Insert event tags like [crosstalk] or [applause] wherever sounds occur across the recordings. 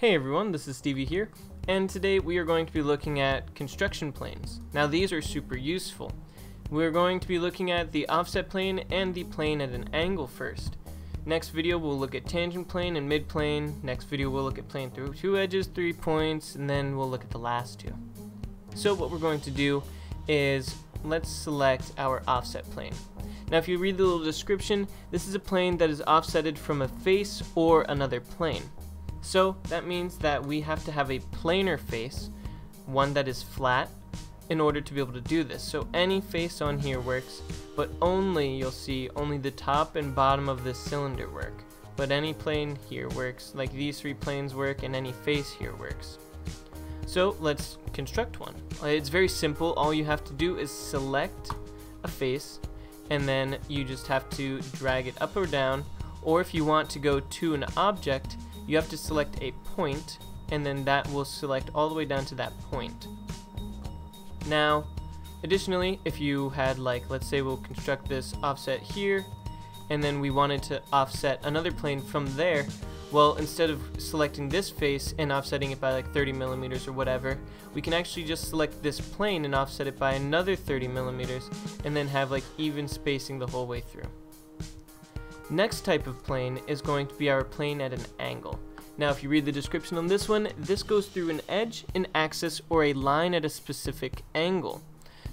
Hey everyone, this is Stevie here, and today we are going to be looking at construction planes. Now these are super useful. We're going to be looking at the offset plane and the plane at an angle first. Next video we'll look at tangent plane and mid plane. Next video we'll look at plane through two edges, three points, and then we'll look at the last two. So what we're going to do is let's select our offset plane. Now if you read the little description, this is a plane that is offsetted from a face or another plane. So that means that we have to have a planar face, one that is flat, in order to be able to do this. So any face on here works, but only, you'll see, only the top and bottom of this cylinder work. But any plane here works, like these three planes work, and any face here works. So let's construct one. It's very simple. All you have to do is select a face, and then you just have to drag it up or down, or if you want to go to an object, you have to select a point and then that will select all the way down to that point. Now, additionally, if you had like, let's say we'll construct this offset here, and then we wanted to offset another plane from there, well, instead of selecting this face and offsetting it by like 30 millimeters or whatever, we can actually just select this plane and offset it by another 30 millimeters, and then have like even spacing the whole way through. Next type of plane is going to be our plane at an angle. Now if you read the description on this one, this goes through an edge, an axis, or a line at a specific angle.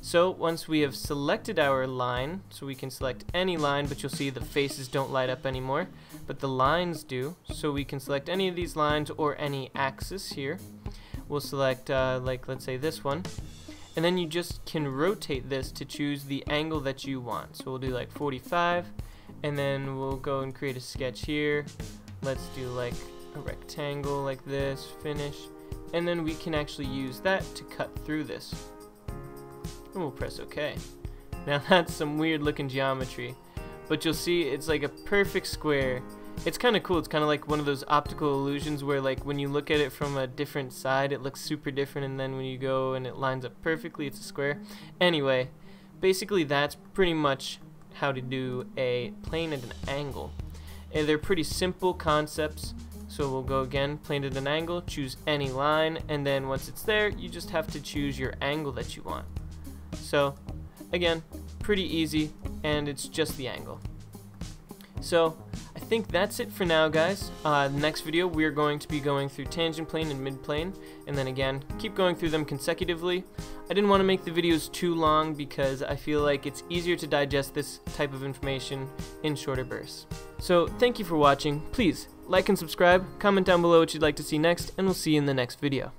So once we have selected our line, so we can select any line, but you'll see the faces don't light up anymore, but the lines do, so we can select any of these lines or any axis here. We'll select, uh, like, let's say this one, and then you just can rotate this to choose the angle that you want. So we'll do like 45, and then we'll go and create a sketch here. Let's do like a rectangle like this finish. And then we can actually use that to cut through this. And we'll press OK. [laughs] Now that's some weird looking geometry. But you'll see it's like a perfect square. It's kind of cool. It's kind of like one of those optical illusions where like when you look at it from a different side it looks super different. And then when you go and it lines up perfectly it's a square. Anyway basically that's pretty much how to do a plane at an angle. And they're pretty simple concepts. So we'll go again, plane at an angle, choose any line, and then once it's there, you just have to choose your angle that you want. So, again, pretty easy, and it's just the angle. So, think that's it for now, guys. Uh, next video, we are going to be going through tangent plane and mid plane, and then again, keep going through them consecutively. I didn't want to make the videos too long because I feel like it's easier to digest this type of information in shorter bursts. So thank you for watching. Please like and subscribe, comment down below what you'd like to see next, and we'll see you in the next video.